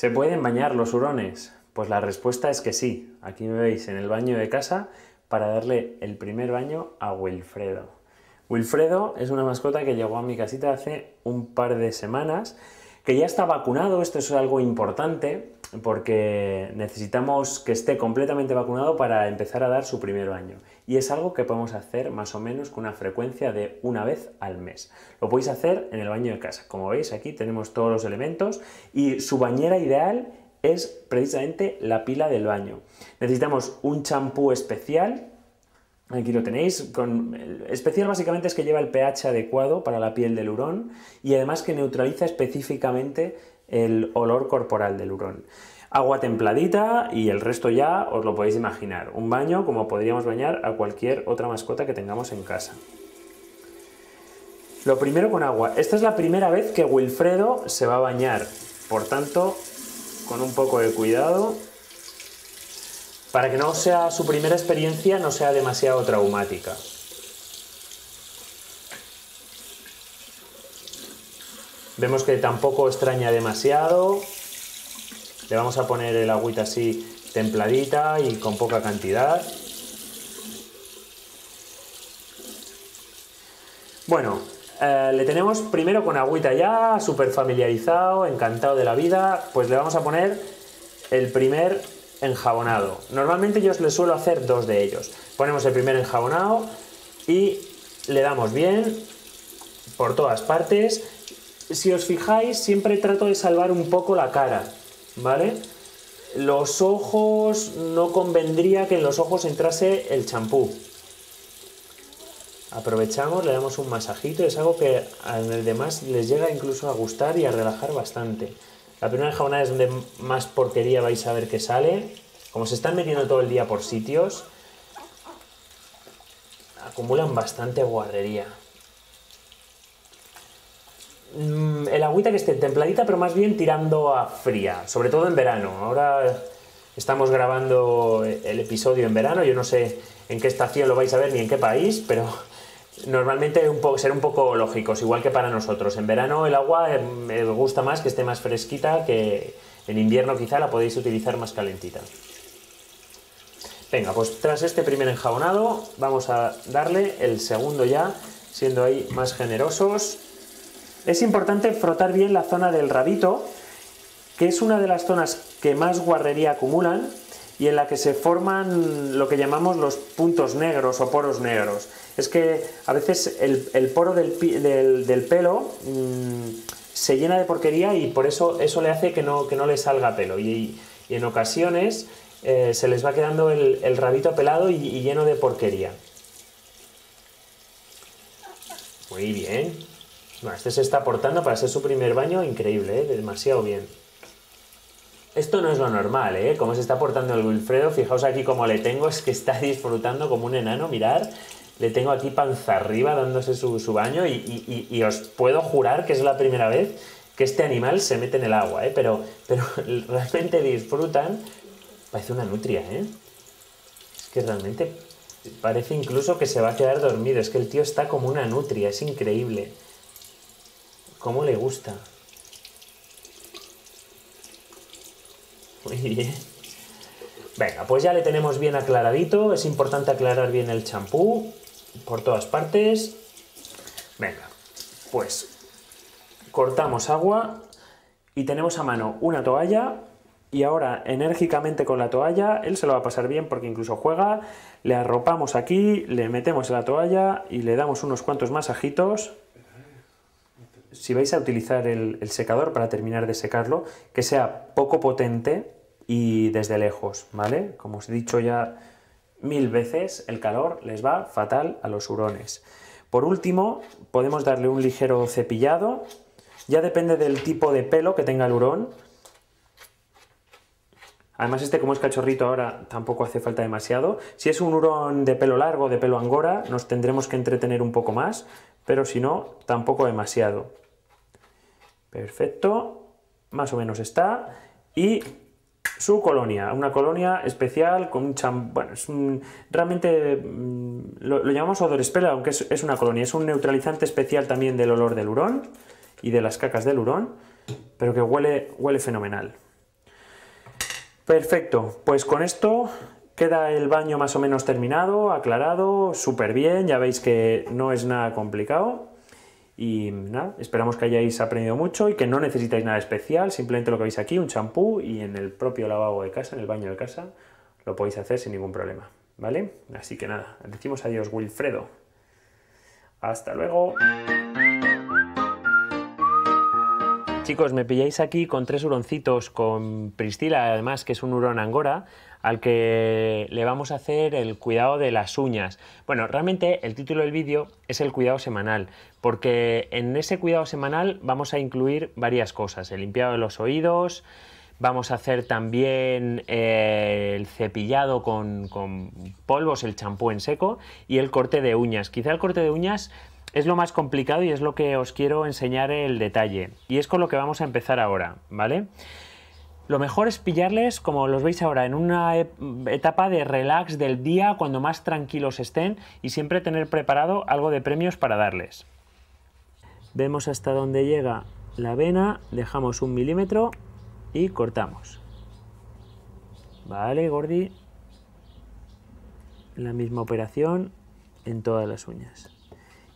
¿Se pueden bañar los hurones? Pues la respuesta es que sí. Aquí me veis en el baño de casa para darle el primer baño a Wilfredo. Wilfredo es una mascota que llegó a mi casita hace un par de semanas, que ya está vacunado, esto es algo importante, porque necesitamos que esté completamente vacunado para empezar a dar su primer baño. Y es algo que podemos hacer más o menos con una frecuencia de una vez al mes. Lo podéis hacer en el baño de casa. Como veis aquí tenemos todos los elementos y su bañera ideal es precisamente la pila del baño. Necesitamos un champú especial. Aquí lo tenéis. Especial básicamente es que lleva el pH adecuado para la piel del hurón y además que neutraliza específicamente el olor corporal del hurón. Agua templadita y el resto ya os lo podéis imaginar. Un baño como podríamos bañar a cualquier otra mascota que tengamos en casa. Lo primero con agua. Esta es la primera vez que Wilfredo se va a bañar. Por tanto, con un poco de cuidado para que no sea su primera experiencia, no sea demasiado traumática. Vemos que tampoco extraña demasiado. Le vamos a poner el agüita así templadita y con poca cantidad. Bueno, eh, le tenemos primero con agüita ya, súper familiarizado, encantado de la vida, pues le vamos a poner el primer enjabonado. Normalmente yo le suelo hacer dos de ellos. Ponemos el primer enjabonado y le damos bien por todas partes si os fijáis, siempre trato de salvar un poco la cara, ¿vale? Los ojos, no convendría que en los ojos entrase el champú. Aprovechamos, le damos un masajito, es algo que el demás les llega incluso a gustar y a relajar bastante. La primera jabonada es donde más porquería vais a ver que sale. Como se están metiendo todo el día por sitios, acumulan bastante guarrería. Mm, el agüita que esté templadita, pero más bien tirando a fría, sobre todo en verano. Ahora estamos grabando el episodio en verano, yo no sé en qué estación lo vais a ver ni en qué país, pero normalmente un ser un poco lógicos, igual que para nosotros. En verano el agua eh, me gusta más que esté más fresquita, que en invierno quizá la podéis utilizar más calentita. Venga, pues tras este primer enjabonado vamos a darle el segundo ya, siendo ahí más generosos. Es importante frotar bien la zona del rabito, que es una de las zonas que más guarrería acumulan y en la que se forman lo que llamamos los puntos negros o poros negros. Es que a veces el, poro del, pelo mm, se llena de porquería y por eso eso le hace que no, que no le salga pelo. Y, en ocasiones eh, se les va quedando el, rabito pelado y, y lleno de porquería. Muy bien este se está aportando para ser su primer baño increíble, ¿eh? demasiado bien. Esto no es lo normal, ¿eh? Como se está portando el Wilfredo, fijaos aquí como le tengo, es que está disfrutando como un enano, mirar, le tengo aquí panza arriba dándose su, baño y, os puedo jurar que es la primera vez que este animal se mete en el agua, ¿eh? Pero, pero realmente disfrutan, parece una nutria, ¿eh? Es que realmente parece incluso que se va a quedar dormido, es que el tío está como una nutria, es increíble. ¿Cómo le gusta? Muy bien. Venga, pues ya le tenemos bien aclaradito. Es importante aclarar bien el champú por todas partes. Venga, pues cortamos agua y tenemos a mano una toalla y ahora enérgicamente con la toalla, él se lo va a pasar bien porque incluso juega, le arropamos aquí, le metemos la toalla y le damos unos cuantos masajitos si vais a utilizar el, secador para terminar de secarlo, que sea poco potente y desde lejos, ¿vale? Como os he dicho ya mil veces, el calor les va fatal a los hurones. Por último, podemos darle un ligero cepillado, ya depende del tipo de pelo que tenga el hurón. Además, este como es cachorrito ahora tampoco hace falta demasiado. Si es un hurón de pelo largo, de pelo angora, nos tendremos que entretener un poco más, pero si no, tampoco demasiado. Perfecto, más o menos está. Y su colonia, una colonia especial con un cham... Bueno, es un... realmente mm, lo, llamamos odor espera, aunque es, una colonia. Es un neutralizante especial también del olor del hurón y de las cacas del hurón, pero que huele, huele fenomenal. Perfecto, pues con esto queda el baño más o menos terminado, aclarado, súper bien, ya veis que no es nada complicado. Y nada, esperamos que hayáis aprendido mucho y que no necesitáis nada especial, simplemente lo que veis aquí, un champú y en el propio lavabo de casa, en el baño de casa, lo podéis hacer sin ningún problema, ¿vale? Así que nada, decimos adiós Wilfredo. Hasta luego. Chicos, me pilláis aquí con tres huroncitos, con Pristila, además, que es un hurón angora, al que le vamos a hacer el cuidado de las uñas. Bueno, realmente el título del vídeo es el cuidado semanal, porque en ese cuidado semanal vamos a incluir varias cosas, el limpiado de los oídos, vamos a hacer también eh, el cepillado con, con polvos, el champú en seco y el corte de uñas. Quizá el corte de uñas es lo más complicado y es lo que os quiero enseñar el detalle. Y es con lo que vamos a empezar ahora, ¿vale? Lo mejor es pillarles, como los veis ahora, en una etapa de relax del día, cuando más tranquilos estén y siempre tener preparado algo de premios para darles. Vemos hasta dónde llega la vena, dejamos un milímetro y cortamos. Vale, Gordi. La misma operación en todas las uñas.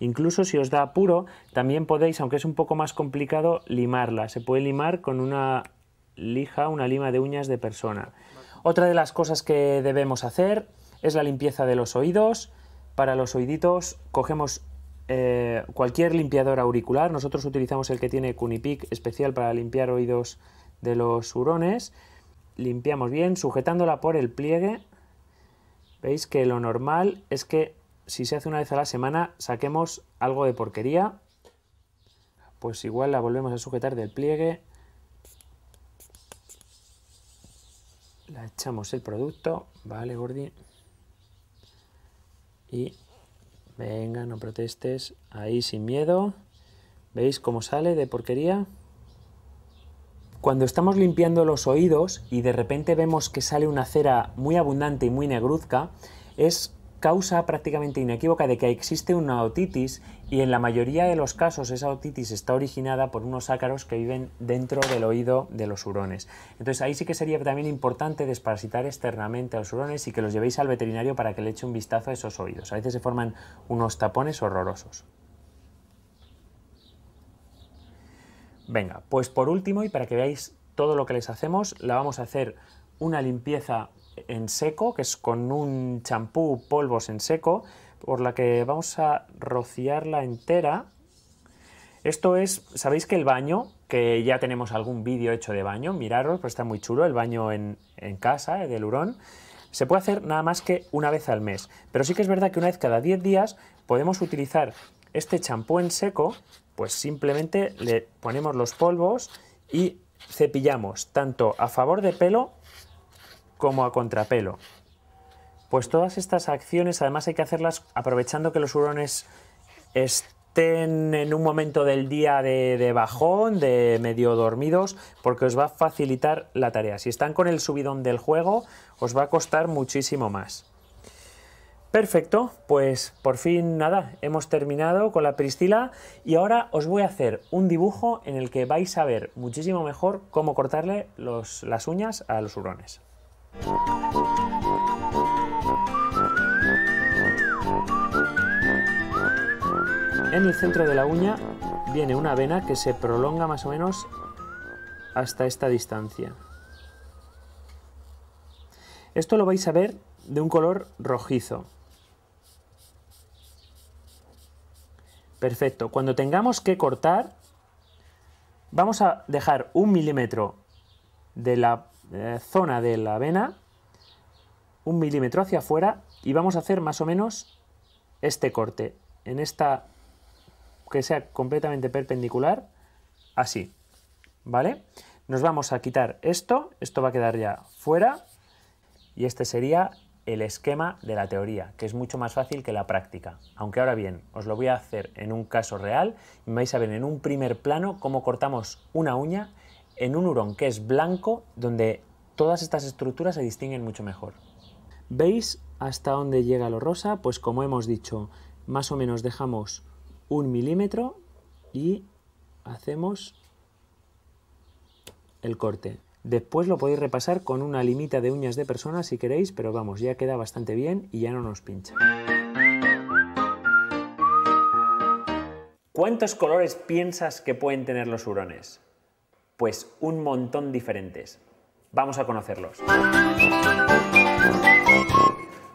Incluso si os da apuro, también podéis, aunque es un poco más complicado, limarla. Se puede limar con una lija, una lima de uñas de persona. Otra de las cosas que debemos hacer es la limpieza de los oídos. Para los oíditos cogemos eh, cualquier limpiador auricular. Nosotros utilizamos el que tiene Cunipic especial para limpiar oídos de los hurones. Limpiamos bien, sujetándola por el pliegue. Veis que lo normal es que si se hace una vez a la semana, saquemos algo de porquería, pues igual la volvemos a sujetar del pliegue, la echamos el producto, vale Gordi, y venga, no protestes, ahí sin miedo, ¿veis cómo sale de porquería? Cuando estamos limpiando los oídos y de repente vemos que sale una cera muy abundante y muy negruzca, es causa prácticamente inequívoca de que existe una otitis y en la mayoría de los casos esa otitis está originada por unos ácaros que viven dentro del oído de los hurones. Entonces ahí sí que sería también importante desparasitar externamente a los hurones y que los llevéis al veterinario para que le eche un vistazo a esos oídos. A veces se forman unos tapones horrorosos. Venga, pues por último y para que veáis todo lo que les hacemos, la vamos a hacer una limpieza en seco, que es con un champú polvos en seco, por la que vamos a rociarla entera. Esto es, sabéis que el baño, que ya tenemos algún vídeo hecho de baño, miraros, pues está muy chulo el baño en, casa, eh, del hurón, se puede hacer nada más que una vez al mes. Pero sí que es verdad que una vez cada 10 días podemos utilizar este champú en seco, pues simplemente le ponemos los polvos y cepillamos tanto a favor de pelo como a contrapelo. Pues todas estas acciones además hay que hacerlas aprovechando que los hurones estén en un momento del día de, bajón, de medio dormidos, porque os va a facilitar la tarea. Si están con el subidón del juego, os va a costar muchísimo más. Perfecto, pues por fin nada, hemos terminado con la Pristila y ahora os voy a hacer un dibujo en el que vais a ver muchísimo mejor cómo cortarle las uñas a los hurones. En el centro de la uña viene una vena que se prolonga más o menos hasta esta distancia. Esto lo vais a ver de un color rojizo. Perfecto. Cuando tengamos que cortar, vamos a dejar un milímetro de la eh, zona de la vena, un milímetro hacia afuera y vamos a hacer más o menos este corte en esta que sea completamente perpendicular, así, ¿vale? Nos vamos a quitar esto, esto va a quedar ya fuera y este sería el esquema de la teoría, que es mucho más fácil que la práctica. Aunque ahora bien, os lo voy a hacer en un caso real y vais a ver en un primer plano cómo cortamos una uña en un hurón que es blanco, donde todas estas estructuras se distinguen mucho mejor. ¿Veis hasta dónde llega lo rosa? Pues como hemos dicho, más o menos dejamos un milímetro y hacemos el corte. Después lo podéis repasar con una limita de uñas de persona si queréis, pero vamos, ya queda bastante bien y ya no nos pincha. ¿Cuántos colores piensas que pueden tener los hurones? Pues un montón diferentes. Vamos a conocerlos.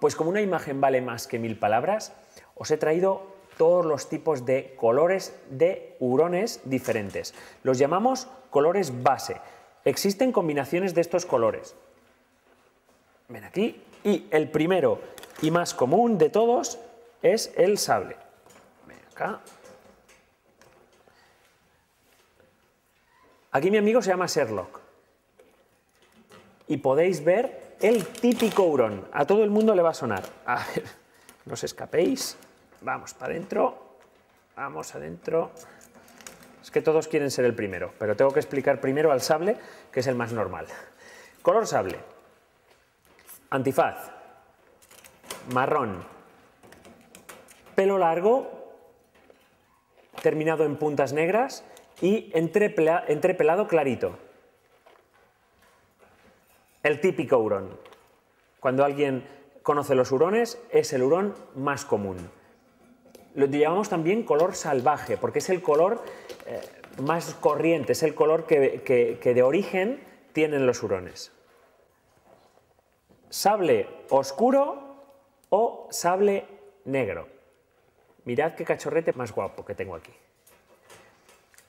Pues como una imagen vale más que mil palabras, os he traído todos los tipos de colores de hurones diferentes. Los llamamos colores base. Existen combinaciones de estos colores. Ven aquí. Y el primero y más común de todos es el sable. Ven acá. Aquí mi amigo se llama Sherlock. Y podéis ver el típico hurón. A todo el mundo le va a sonar. A ver, no os escapéis. Vamos para adentro. Vamos adentro. Es que todos quieren ser el primero, pero tengo que explicar primero al sable, que es el más normal. Color sable. Antifaz. Marrón. Pelo largo, terminado en puntas negras y entrepelado clarito. El típico hurón. Cuando alguien conoce los hurones, es el hurón más común. Lo llamamos también color salvaje, porque es el color eh, más corriente, es el color que, de origen tienen los hurones. Sable oscuro o sable negro. Mirad qué cachorrete más guapo que tengo aquí.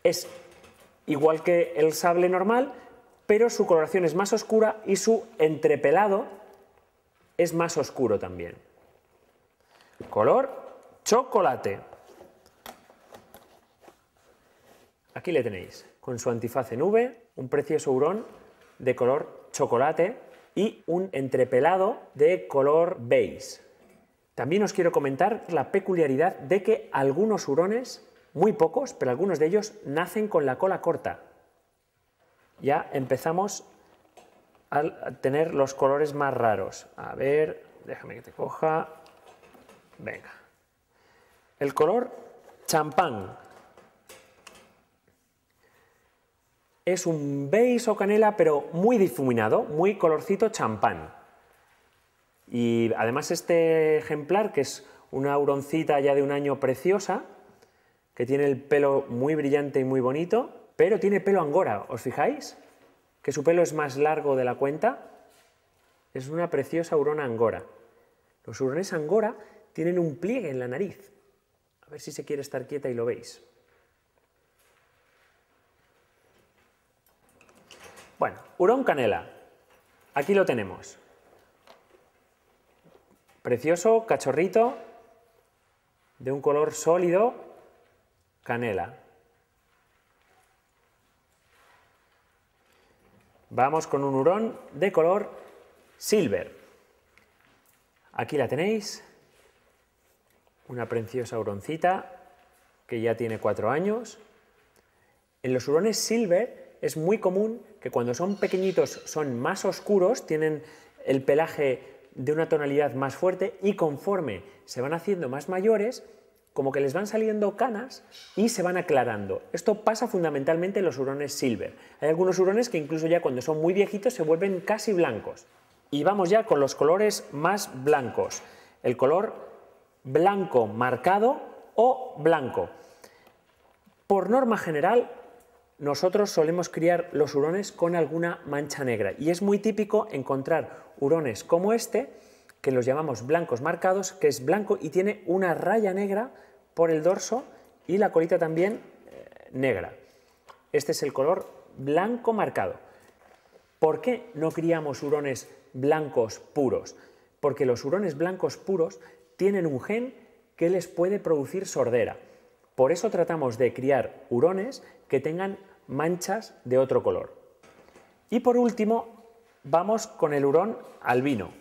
Es igual que el sable normal, pero su coloración es más oscura y su entrepelado es más oscuro también. Color chocolate. Aquí le tenéis, con su antifaz en V, un precioso hurón de color chocolate y un entrepelado de color beige. También os quiero comentar la peculiaridad de que algunos hurones, muy pocos, pero algunos de ellos, nacen con la cola corta. Ya empezamos a tener los colores más raros. A ver, déjame que te coja. Venga. El color champán. Es un beige o canela, pero muy difuminado, muy colorcito champán. Y además este ejemplar, que es una huroncita ya de un año preciosa, que tiene el pelo muy brillante y muy bonito, pero tiene pelo angora, ¿os fijáis? Que su pelo es más largo de la cuenta. Es una preciosa hurona angora. Los hurones angora tienen un pliegue en la nariz, a ver si se quiere estar quieta y lo veis. Bueno, hurón canela. Aquí lo tenemos. Precioso, cachorrito, de un color sólido, canela. Vamos con un hurón de color silver. Aquí la tenéis, una preciosa huroncita que ya tiene cuatro años. En los hurones silver es muy común que cuando son pequeñitos son más oscuros, tienen el pelaje de una tonalidad más fuerte y conforme se van haciendo más mayores, como que les van saliendo canas y se van aclarando. Esto pasa fundamentalmente en los hurones silver. Hay algunos hurones que incluso ya cuando son muy viejitos se vuelven casi blancos. Y vamos ya con los colores más blancos. El color blanco marcado o blanco. Por norma general, nosotros solemos criar los hurones con alguna mancha negra y es muy típico encontrar hurones como este, que los llamamos blancos marcados, que es blanco y tiene una raya negra por el dorso y la colita también eh, negra. Este es el color blanco marcado. ¿Por qué no criamos hurones blancos puros? Porque los hurones blancos puros tienen un gen que les puede producir sordera. Por eso tratamos de criar hurones que tengan manchas de otro color. Y por último, vamos con el hurón albino,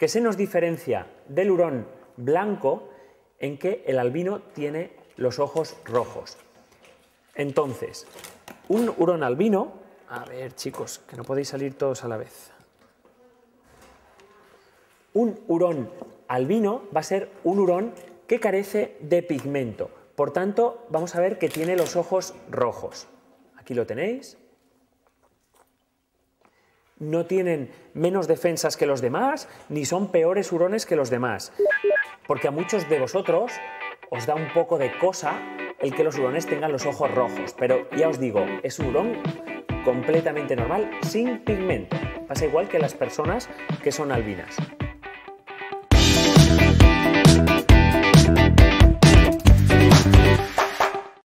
que se nos diferencia del hurón blanco en que el albino tiene los ojos rojos. Entonces, un hurón albino, a ver chicos, que no podéis salir todos a la vez. Un hurón albino va a ser un hurón que carece de pigmento. Por tanto, vamos a ver que tiene los ojos rojos. Aquí lo tenéis. No tienen menos defensas que los demás, ni son peores hurones que los demás. Porque a muchos de vosotros os da un poco de cosa el que los hurones tengan los ojos rojos, pero ya os digo, es un hurón completamente normal, sin pigmento. Pasa igual que las personas que son albinas.